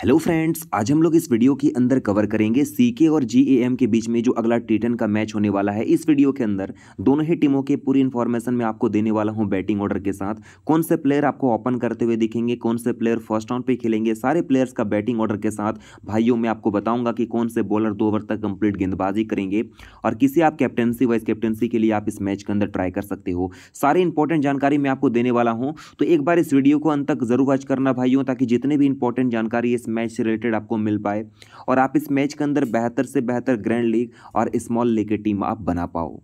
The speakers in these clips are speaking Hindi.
हेलो फ्रेंड्स आज हम लोग इस वीडियो के अंदर कवर करेंगे सीके और जीएएम के बीच में जो अगला टी का मैच होने वाला है इस वीडियो के अंदर। दोनों ही टीमों के पूरी इन्फॉर्मेशन मैं आपको देने वाला हूँ बैटिंग ऑर्डर के साथ। कौन से प्लेयर आपको ओपन करते हुए दिखेंगे, कौन से प्लेयर फ़र्स्ट राउंड पे खेलेंगे, सारे प्लेयर्स का बैटिंग ऑर्डर के साथ भाइयों, मैं आपको बताऊँगा कि कौन से बॉलर दो ओवर तक कंप्लीट गेंदबाजी करेंगे और किसी आप कैप्टनसी वाइस कैप्टनसी के लिए आप इस मैच के अंदर ट्राई कर सकते हो। सारी इंपॉर्टेंट जानकारी मैं आपको देने वाला हूँ। तो एक बार इस वीडियो को अंत तक ज़रूर वॉच करना भाइयों, ताकि जितने भी इंपॉर्टेंट जानकारी इस मैच से रिलेटेड आपको मिल पाए और आप इस मैच के अंदर बेहतर से बेहतर ग्रैंड लीग और स्मॉल लीग की टीम आप बना पाओ।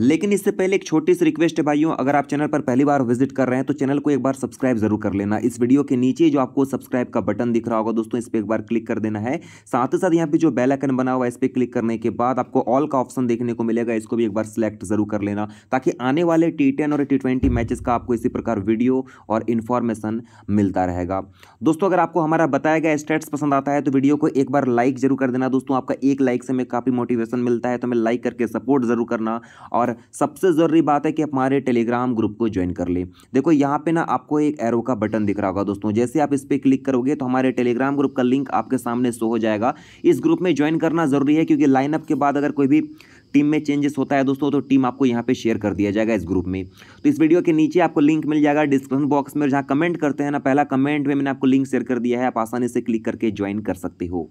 लेकिन इससे पहले एक छोटी सी रिक्वेस्ट है भाइयों, अगर आप चैनल पर पहली बार विज़िट कर रहे हैं तो चैनल को एक बार सब्सक्राइब ज़रूर कर लेना। इस वीडियो के नीचे जो आपको सब्सक्राइब का बटन दिख रहा होगा, दोस्तों, इस पर एक बार क्लिक कर देना है। साथ ही साथ यहाँ पे जो बेल आइकन बना हुआ है, इस पर क्लिक करने के बाद आपको ऑल का ऑप्शन देखने को मिलेगा, इसको भी एक बार सिलेक्ट ज़रूर कर लेना, ताकि आने वाले टी और टी ट्वेंटी मैचेस का आपको इसी प्रकार वीडियो और इन्फॉर्मेशन मिलता रहेगा। दोस्तों, अगर आपको हमारा बताया गया स्टेट्स पसंद आता है तो वीडियो को एक बार लाइक ज़रूर कर देना। दोस्तों, आपका एक लाइक से हमें काफ़ी मोटिवेशन मिलता है तो हमें लाइक करके सपोर्ट ज़रूर करना। और सबसे ज़रूरी बात है कि हमारे टेलीग्राम ग्रुप को ज्वाइन कर ले। देखो, यहाँ पे ना आपको एक एरो का बटन दिख रहा होगा दोस्तों। जैसे आप इस पर क्लिक करोगे तो हमारे टेलीग्राम ग्रुप का लिंक आपके सामने शो हो जाएगा। इस ग्रुप में ज्वाइन करना ज़रूरी है क्योंकि लाइनअप के बाद अगर कोई भी टीम में चेंजेस होता है दोस्तों तो टीम आपको यहाँ पे शेयर कर दिया जाएगा इस ग्रुप में। तो इस वीडियो के नीचे आपको लिंक मिल जाएगा डिस्क्रिप्शन बॉक्स में जहाँ कमेंट करते हैं ना, पहला कमेंट में मैंने आपको लिंक शेयर कर दिया है। आप आसानी से क्लिक करके ज्वाइन कर सकते हो।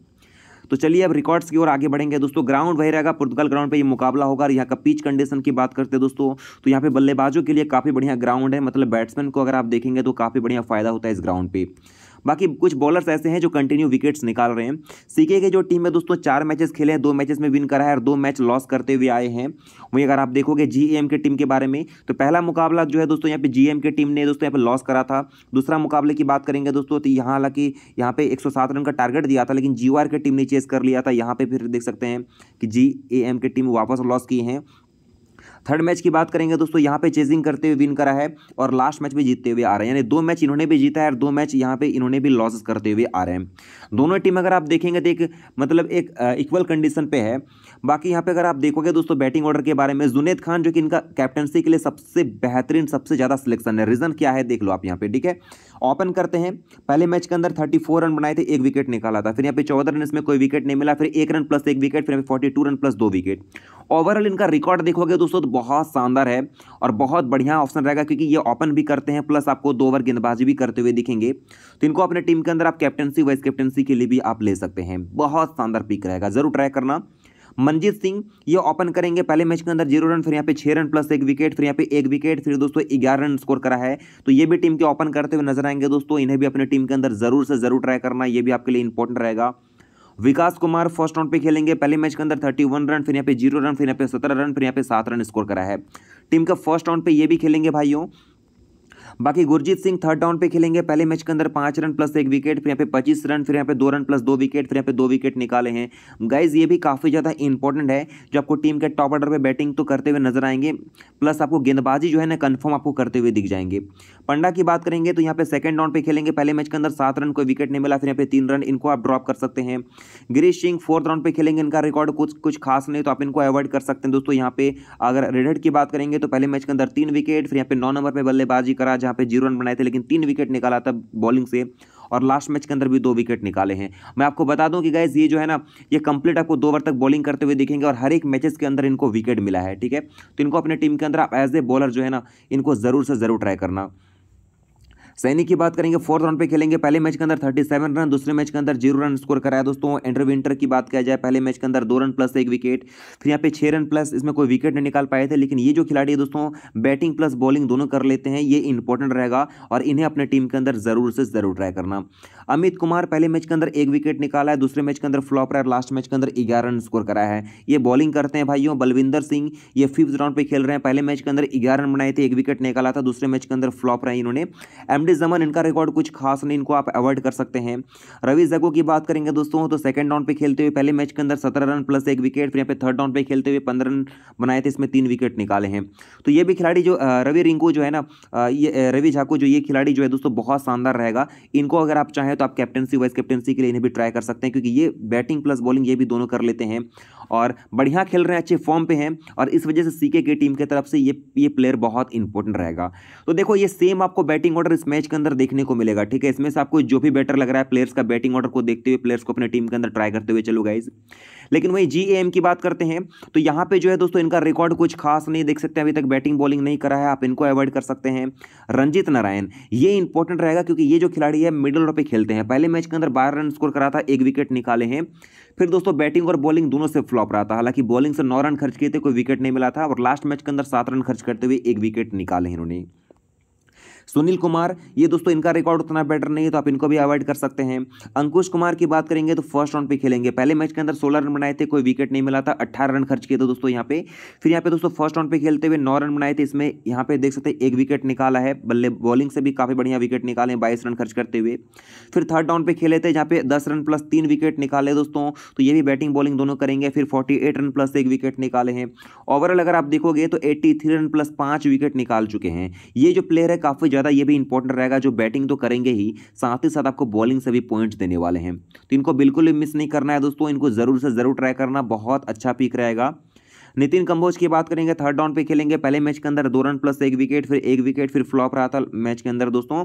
तो चलिए अब रिकॉर्ड्स की ओर आगे बढ़ेंगे। दोस्तों ग्राउंड वही रहेगा। पुर्तगाल ग्राउंड पर यह मुकाबला होगा और यहाँ का पिच कंडीशन की बात करते हैं दोस्तों। तो यहाँ पे बल्लेबाजों के लिए काफ़ी बढ़िया ग्राउंड है। मतलब बैट्समैन को अगर आप देखेंगे तो काफ़ी बढ़िया फ़ायदा होता है इस ग्राउंड पर बाकी कुछ बॉलर्स ऐसे हैं जो कंटिन्यू विकेट्स निकाल रहे हैं। सीके के जो टीम में दोस्तों, चार मैचेस खेले हैं, दो मैचेस में विन करा है और दो मैच लॉस करते हुए आए हैं। वहीं अगर आप देखोगे जी के टीम के बारे में तो पहला मुकाबला जो है दोस्तों, यहाँ पे जीएम के टीम ने दोस्तों यहाँ पे लॉस करा था। दूसरा मुकाबले की बात करेंगे दोस्तों तो यहाँ हालाँकि यहाँ पे एक सौ सात रन का टारगेट दिया था, लेकिन जी के टीम ने चेस कर लिया था। यहाँ पे फिर देख सकते हैं कि जी के टीम वापस लॉस की हैं। थर्ड मैच की बात करेंगे दोस्तों, यहाँ पे चेजिंग करते हुए विन करा है और लास्ट मैच भी जीतते हुए आ रहे हैं। यानी दो मैच इन्होंने भी जीता है और दो मैच यहाँ पे इन्होंने भी लॉसेस करते हुए आ रहे हैं। दोनों टीम अगर आप देखेंगे तो एक मतलब एक इक्वल कंडीशन पे है। बाकी यहाँ पे अगर आप देखोगे दोस्तों बैटिंग ऑर्डर के बारे में जुनेद खान जो कि इनका कैप्टनसी के लिए सबसे बेहतरीन, सबसे ज़्यादा सिलेक्शन है। रीज़न क्या है देख लो आप यहाँ पे, ठीक है? ओपन करते हैं। पहले मैच के अंदर थर्टी रन बनाए थे, एक विकेट निकाला था। फिर यहाँ पे चौदह रन इसमें कोई विकेट नहीं मिला। फिर एक रन प्लस एक विकेट फिर यहाँ फोर्टी रन प्लस दो विकेट ओवरऑल इनका रिकॉर्ड देखोगे दोस्तों तो बहुत शानदार है और बहुत बढ़िया ऑप्शन रहेगा, क्योंकि ये ओपन भी करते हैं, प्लस आपको दो ओवर गेंदबाजी भी करते हुए दिखेंगे। तो इनको अपने टीम के अंदर आप कैप्टनसी, वाइस कैप्टनसी के लिए भी आप ले सकते हैं। बहुत शानदार पिक रहेगा, ज़रूर ट्राई करना। मनजीत सिंह, ये ओपन करेंगे पहले मैच के अंदर ज़ीरो रन, फिर यहाँ पे छह रन प्लस एक विकेट, फिर यहाँ पे एक विकेट, फिर दोस्तों ग्यारह रन स्कोर करा है। तो ये भी टीम के ओपन करते हुए नज़र आएँगे दोस्तों, इन्हें भी अपने टीम के अंदर ज़रूर से ज़रूर ट्राई करना, ये भी आपके लिए इंपॉर्टेंट रहेगा। विकास कुमार फ़र्स्ट राउंड पे खेलेंगे। पहले मैच के अंदर थर्टी वन रन, फिर यहाँ पे ज़ीरो रन, फिर यहाँ पे सत्रह रन, फिर यहाँ पे सात रन स्कोर करा है। टीम का फ़र्स्ट राउंड पे ये भी खेलेंगे भाइयों। बाकी गुरजीत सिंह थर्ड डाउन पे खेलेंगे। पहले मैच के अंदर पाँच रन प्लस एक विकेट फिर यहाँ पे पच्चीस रन, फिर यहाँ पे दो रन प्लस दो विकेट फिर यहाँ पे दो विकेट निकाले हैं। गाइज़ ये भी काफ़ी ज़्यादा इंपॉर्टेंट है, जो आपको टीम के टॉप ऑर्डर पर बैटिंग तो करते हुए नज़र आएँगे प्लस आपको गेंदबाजी जो है ना कन्फर्म आपको करते हुए दिख जाएँगे। पंडा की बात करेंगे तो यहाँ पे सेकंड राउंड पे खेलेंगे। पहले मैच के अंदर सात रन, कोई विकेट नहीं मिला, फिर यहाँ पे तीन रन, इनको आप ड्रॉप कर सकते हैं। गिरीश सिंह फोर्थ राउंड पे खेलेंगे, इनका रिकॉर्ड कुछ कुछ खास नहीं तो आप इनको अवॉइड कर सकते हैं। दोस्तों, यहाँ पे अगर रेड की बात करेंगे तो पहले मैच के अंदर तीन विकेट फिर यहाँ पे नौ नंबर पर बल्लेबाजी करा जहाँ पे ज़ीरो रन बनाए थे, लेकिन तीन विकेट निकाला था बॉलिंग से और लास्ट मैच के अंदर भी दो विकेट निकाले हैं। मैं आपको बता दूँ कि गैस ये जो है ना, ये कंप्लीट आपको दो ओवर तक बॉलिंग करते हुए दिखेंगे और हर एक मैचेस के अंदर इनको विकेट मिला है, ठीक है? तो इनको अपने टीम के अंदर आप एज ए बॉलर जो है ना, इनको ज़रूर से ज़रूर ट्राई करना। सैनी की बात करेंगे फोर्थ राउंड पे खेलेंगे। पहले मैच के अंदर थर्टी सेवन रन दूसरे मैच के अंदर ज़ीरो रन स्कोर कराया। दोस्तों एंड्र विंटर की बात किया जाए, पहले मैच के अंदर दो रन प्लस एक विकेट फिर यहाँ पे छह रन प्लस इसमें कोई विकेट नहीं निकाल पाए थे। लेकिन ये जो खिलाड़ी है दोस्तों बैटिंग प्लस बॉलिंग दोनों कर लेते हैं, ये इंपॉर्टेंट रहेगा और इन्हें अपने टीम के अंदर ज़रूर से ज़रूर ट्राई करना। अमित कुमार पहले मैच के अंदर एक विकेट निकाला है, दूसरे मैच के अंदर फ्लॉप रहा है लास्ट मैच के अंदर ग्यारह रन स्कोर कराया है। ये बॉलिंग करते हैं भाइयों, बलविंदर सिंह, ये फिफ्थ राउंड पे खेल रहे हैं। पहले मैच के अंदर ग्यारह रन बनाए थे, एक विकेट निकाला था, दूसरे मैच के अंदर फ्लॉप रहा इन्होंने। एमडी जमन, इनका रिकॉर्ड रिकॉर्ड कुछ खास नहीं, इनको आप अवॉइड कर सकते हैं। रवि जगो की बात करेंगे दोस्तों तो सेकंड राउंड पे खेलते हुए पहले मैच के अंदर सत्रह रन प्लस एक विकेट फिर यहाँ पे थर्ड राउंड पे खेलते हुए पंद्रह रन बनाए थे, इसमें तीन विकेट निकाले हैं। तो ये भी खिलाड़ी जो रवि रिंकू जो है ना ये रवि झाकू जो ये खिलाड़ी जो है दोस्तों, बहुत शानदार रहेगा। इनको अगर आप चाहें तो आप कैप्टनसी वाइस कैप्टनसी के लिए इन्हें भी ट्राई कर सकते हैं, क्योंकि ये बैटिंग प्लस बॉलिंग ये भी दोनों कर लेते हैं। और बढ़िया खेल रहे हैं, अच्छे फॉर्म पे हैं और इस वजह से सीके की टीम की तरफ़ से ये ये प्लेयर बहुत इंपॉर्टेंट रहेगा। तो देखो, ये सेम आपको बैटिंग ऑर्डर इस मैच के अंदर देखने को मिलेगा, ठीक है? इसमें से आपको जो भी बेटर लग रहा है प्लेयर्स का बैटिंग ऑर्डर को देखते हुए प्लेयर्स को अपने टीम के अंदर ट्राई करते हुए चलो गाइज़ लेकिन वही जी की बात करते हैं तो यहाँ पे जो है दोस्तों, इनका रिकॉर्ड कुछ खास नहीं देख सकते, अभी तक बैटिंग बॉलिंग नहीं करा है, आप इनको अवॉइड कर सकते हैं। रंजीत नारायण, ये इंपॉर्टेंट रहेगा क्योंकि ये जो खिलाड़ी है मिडिल ऑर्डर पे खेलते हैं। पहले मैच के अंदर बारह रन स्कोर करा था, एक विकेट निकाले हैं। फिर दोस्तों बैटिंग और बॉलिंग दोनों से फ्लॉप रहा था। हालाँकि बॉलिंग से नौ रन खर्च किए थे, कोई विकेट नहीं मिला था, और लास्ट मैच के अंदर सात रन खर्च करते हुए एक विकेट निकाले इन्होंने। सुनील कुमार, ये दोस्तों, इनका रिकॉर्ड उतना बेटर नहीं है तो आप इनको भी अवॉइड कर सकते हैं। अंकुश कुमार की बात करेंगे तो फ़र्स्ट राउंड पे खेलेंगे। पहले मैच के अंदर सोलह रन बनाए थे, कोई विकेट नहीं मिला था, अट्ठारह रन खर्च किए थे दोस्तों यहाँ पे। फिर यहाँ पे दोस्तों फ़र्स्ट राउंड पे खेलते हुए नौ रन बनाए थे, इसमें यहाँ पे देख सकते एक विकेट निकाला है, बल्ले बॉलिंग से भी काफ़ी बढ़िया विकेट निकाले हैं, बाईस रन खर्च करते हुए। फिर थर्ड राउंड पे खेले थे, जहाँ पे दस रन प्लस तीन विकेट निकाले दोस्तों तो ये भी बैटिंग बॉलिंग दोनों करेंगे। फिर फोर्टी रन प्लस एक विकेट निकाले हैं। ओवरऑल अगर आप देखोगे तो एट्टी रन प्लस पाँच विकेट निकाल चुके हैं। ये जो प्लेयर है, काफ़ी ज़्यादा ये भी इंपॉर्टेंट रहेगा जो बैटिंग तो करेंगे ही साथ ही साथ आपको बॉलिंग से भी पॉइंट्स देने वाले हैं। तो इनको बिल्कुल भी मिस नहीं करना है दोस्तों इनको ज़रूर से ज़रूर ट्राई करना बहुत अच्छा पिक रहेगा। नितिन कंबोज की बात करेंगे थर्ड डाउन पे खेलेंगे पहले मैच के अंदर दो रन प्लस एक विकेट फिर एक विकेट फिर फ्लॉप रहा था मैच के अंदर दोस्तों।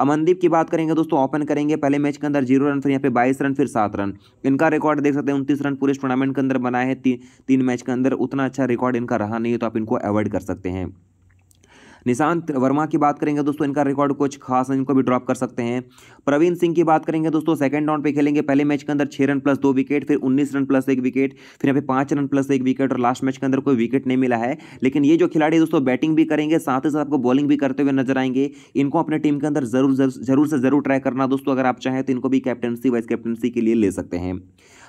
अमनदीप की बात करेंगे दोस्तों ओपन करेंगे पहले मैच के अंदर ज़ीरो रन फिर यहाँ पे बाईस रन फिर सात रन इनका रिकॉर्ड देख सकते हैं उनतीस रन पूरे टूर्नामेंट के अंदर बनाए हैं ती, तीन मैच के अंदर उतना अच्छा रिकॉर्ड इनका रहा नहीं है तो आप इनको अवॉइड कर सकते हैं। निशांत वर्मा की बात करेंगे दोस्तों, इनका रिकॉर्ड कुछ खास है इनको भी ड्रॉप कर सकते हैं। प्रवीण सिंह की बात करेंगे दोस्तों सेकंड राउंड पे खेलेंगे। पहले मैच के अंदर छह रन प्लस दो विकेट फिर उन्नीस रन प्लस एक विकेट फिर यहाँ पे पाँच रन प्लस एक विकेट और लास्ट मैच के अंदर कोई विकेट नहीं मिला है। लेकिन ये जो खिलाड़ी दोस्तों बैटिंग भी करेंगे, साथ ही साथ आपको बॉलिंग भी करते हुए नज़र आएँगे। इनको अपने टीम के अंदर ज़रूर ज़रूर से ज़रूर ट्राई करना दोस्तों, अगर आप चाहें तो इनको भी कैप्टनसी वाइस कैप्टनसी के लिए ले सकते हैं।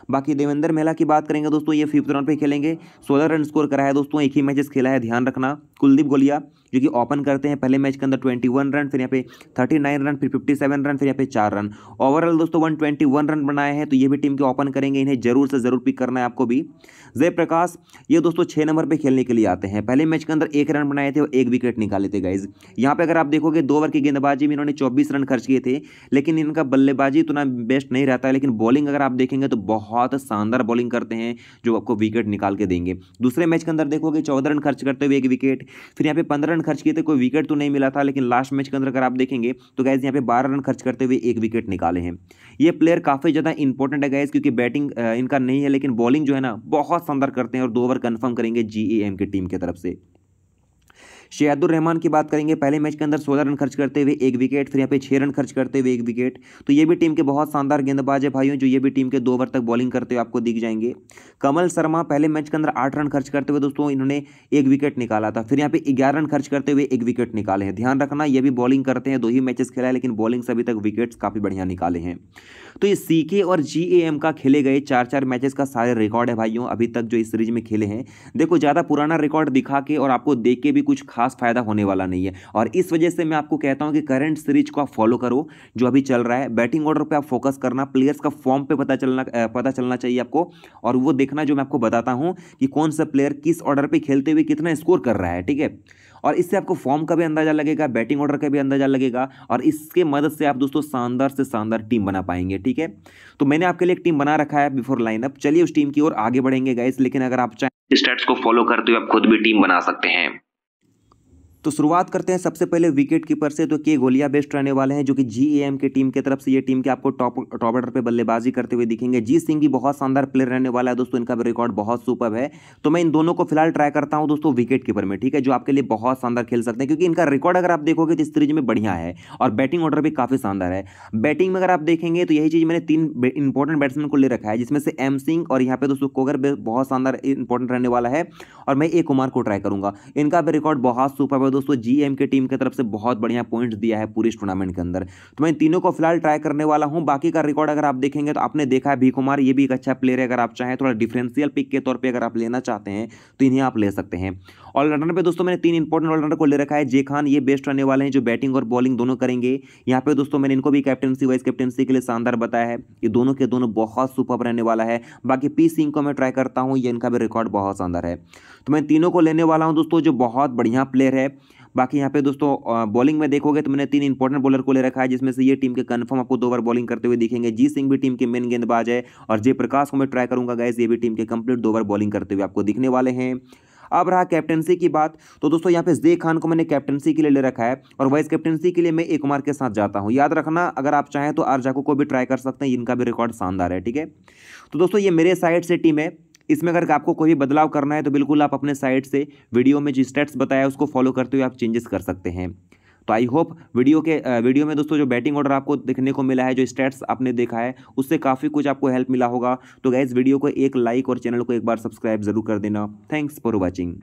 बाकी देवेंद्र मेला की बात करेंगे दोस्तों, ये फिफ्थ राउंड पे खेलेंगे। सोलह रन स्कोर करा है दोस्तों, एक ही मैचेस खेला है, ध्यान रखना। कुलदीप गोलिया, जो कि ओपन करते हैं, पहले मैच के अंदर ट्वेंटी वन रन फिर यहाँ पे थर्टी नाइन रन फिर फिफ्टी सेवन रन फिर यहाँ पे चार रन ओवरऑल दोस्तों वन ट्वेंटी वन रन बनाए हैं तो ये भी टीम के ओपन करेंगे, इन्हें ज़रूर से ज़रूर पिक करना है आपको भी। जय प्रकाश, ये दोस्तों छः नंबर पर खेलने के लिए आते हैं। पहले मैच के अंदर एक रन बनाए थे और एक विकेट निकाले थे गाइज़ यहाँ पे अगर आप देखोगे, दो ओवर की गेंदबाजी में इन्होंने चौबीस रन खर्च किए थे, लेकिन इनका बल्लेबाजी उतना बेस्ट नहीं रहता है, लेकिन बॉलिंग अगर आप देखेंगे तो बहुत शानदार बॉलिंग करते हैं, जो आपको विकेट निकाल के देंगे। दूसरे मैच के अंदर देखोगे चौदह रन खर्च करते हुए एक विकेट फिर यहाँ पे पंद्रह रन खर्च किए थे, कोई विकेट तो नहीं मिला था, लेकिन लास्ट मैच के अंदर अगर आप देखेंगे तो गैस यहाँ पे बारह रन खर्च करते हुए एक विकेट निकाले हैं। ये प्लेयर काफ़ी ज़्यादा इंपॉर्टेंट है गैस क्योंकि बैटिंग इनका नहीं है, लेकिन बॉलिंग जो है ना, बहुत शानदार करते हैं और दो ओवर कन्फर्म करेंगे जी की टीम की तरफ़ से। शहदुर रहमान की बात करेंगे, पहले मैच के अंदर सोलह रन खर्च करते हुए एक विकेट, फिर यहाँ पे छः रन खर्च करते हुए एक विकेट। तो ये भी टीम के बहुत शानदार गेंदबाज है भाइयों, जो ये भी टीम के दो ओवर तक बॉलिंग करते हुए आपको दिख जाएँगे। कमल शर्मा पहले मैच के अंदर आठ रन खर्च करते हुए, दोस्तों, इन्होंने एक विकेट निकाला था। फिर यहाँ पे ग्यारह रन खर्च करते हुए एक विकेट निकाले हैं। ध्यान रखना, ये भी बॉलिंग करते हैं, दो ही मैचेस खेला है, लेकिन बॉलिंग से अभी तक विकेट्स काफ़ी बढ़िया निकाले हैं। तो ये सीके और जी का खेले गए चार चार मैचेस का सारे रिकॉर्ड है भाइयों, अभी तक जो इस सीरीज़ में खेले हैं। देखो, ज़्यादा पुराना रिकॉर्ड दिखा के और आपको देख के भी कुछ खास फ़ायदा होने वाला नहीं है। और इस वजह से मैं आपको कहता हूँ कि करंट सीरीज़ को आप फॉलो करो, जो अभी चल रहा है। बैटिंग ऑर्डर पे आप फोकस करना प्लेयर्स का फॉर्म पे पता चलना पता चलना चाहिए आपको। और वो देखना जो मैं आपको बताता हूँ कि कौन सा प्लेयर किस ऑर्डर पे खेलते हुए कितना स्कोर कर रहा है, ठीक है? और इससे आपको फॉर्म का भी अंदाज़ा लगेगा बैटिंग ऑर्डर का भी अंदाज़ा लगेगा। और इसके मदद से आप दोस्तों शानदार से शानदार टीम बना पाएँगे, ठीक है? तो मैंने आपके लिए एक टीम बना रखा है बिफोर लाइनअप चलिए उस टीम की ओर आगे बढ़ेंगे गाइस लेकिन अगर आप चाहें स्टेट्स को फॉलो करते हुए आप खुद भी टीम बना सकते हैं। तो शुरुआत करते हैं सबसे पहले विकेट कीपर से तो के गोलिया बेस्ट रहने वाले हैं, जो कि जी एम के टीम की तरफ़ से, ये टीम के आपको टॉप टॉप ऑर्डर पे बल्लेबाजी करते हुए दिखेंगे। जी सिंह भी बहुत शानदार प्लेयर रहने वाला है दोस्तों, इनका रिकॉर्ड बहुत सुपर है। तो मैं इन दोनों को फ़िलहाल ट्राई करता हूँ दोस्तों विकेट कीपर में, ठीक है, जो आपके लिए बहुत शानदार खेल सकते हैं, क्योंकि इनका रिकॉर्ड अगर आप देखोगे तो इस सीरीज़ में बढ़िया है, और बैटिंग ऑर्डर भी काफ़ी शानदार है। बैटिंग में अगर आप देखेंगे तो यही चीज़ मैंने तीन इंपॉर्टेंट बैट्समैन को ले रखा है, जिसमें से एम सिंह और यहाँ पे दोस्तों कोगर बहुत शानदार इंपॉर्टेंट रहने वाला है, और मैं ए कुमार को ट्राई करूँगा। इनका भी रिकॉर्ड बहुत सुपर है दोस्तों जी के टीम की तरफ़ से बहुत बढ़िया पॉइंट्स दिया है पूरे टूर्नामेंट के अंदर। तो मैं तीनों को फ़िलहाल ट्राई करने वाला हूँ। बाकी का रिकॉर्ड अगर आप देखेंगे तो आपने देखा है भी कुमार ये भी एक अच्छा प्लेयर है। अगर आप चाहें थोड़ा डिफरेंशियल पिक के तौर पर अगर आप लेना चाहते हैं तो इन्हें आप ले सकते हैं। ऑलराउंडर पे दोस्तों मैंने तीन इंपॉर्टेंट ऑलराउंडर को ले रखा है। जे खान ये बेस्ट रहने वाले हैं जो बैटिंग और बॉलिंग दोनों करेंगे। यहाँ पे दोस्तों मैंने इनको भी कैप्टनसी वाइस कैप्टनसी के लिए शानदार बताया है। ये दोनों के दोनों बहुत सुपर रहने वाला है। बाकी पी सिंह को मैं ट्राई करता हूँ, ये इनका भी रिकॉर्ड बहुत शानदार है। तो मैं तीनों को लेने वाला हूँ दोस्तों, जो बहुत बढ़िया प्लेयर है। बाकी यहाँ पे दोस्तों बॉलिंग में देखोगे तो मैंने तीन इंपॉर्टेंट बॉलर को ले रखा है, जिसमें से ये टीम के कन्फर्म आपको दो बार बॉलिंग करते हुए दिखेंगे। जी सिंह भी टीम के मेन गेंदबाज है और जयप्रकाश को मैं ट्राई करूँगा गैस ये भी टीम के कंप्लीट दो बार बॉलिंग करते हुए आपको दिखने वाले हैं। अब रहा कैप्टनसी की बात। तो दोस्तों, यहाँ पे जे खान को मैंने कैप्टनसी के लिए ले रखा है और वाइस कैप्टनसी के लिए मैं एक कुमार के साथ जाता हूँ। याद रखना, अगर आप चाहें तो आर जाको को भी ट्राई कर सकते हैं, इनका भी रिकॉर्ड शानदार है, ठीक है? तो दोस्तों, ये मेरे साइड से टीम है। इसमें अगर आपको कोई भी बदलाव करना है तो बिल्कुल आप अपने साइड से वीडियो में जो स्टेट्स बताया उसको फॉलो करते हुए आप चेंजेस कर सकते हैं। तो आई होप वीडियो के वीडियो में दोस्तों जो बैटिंग ऑर्डर आपको देखने को मिला है, जो स्टेट्स आपने देखा है, उससे काफ़ी कुछ आपको हेल्प मिला होगा। तो गैस वीडियो को एक लाइक और चैनल को एक बार सब्सक्राइब ज़रूर कर देना। Thanks for watching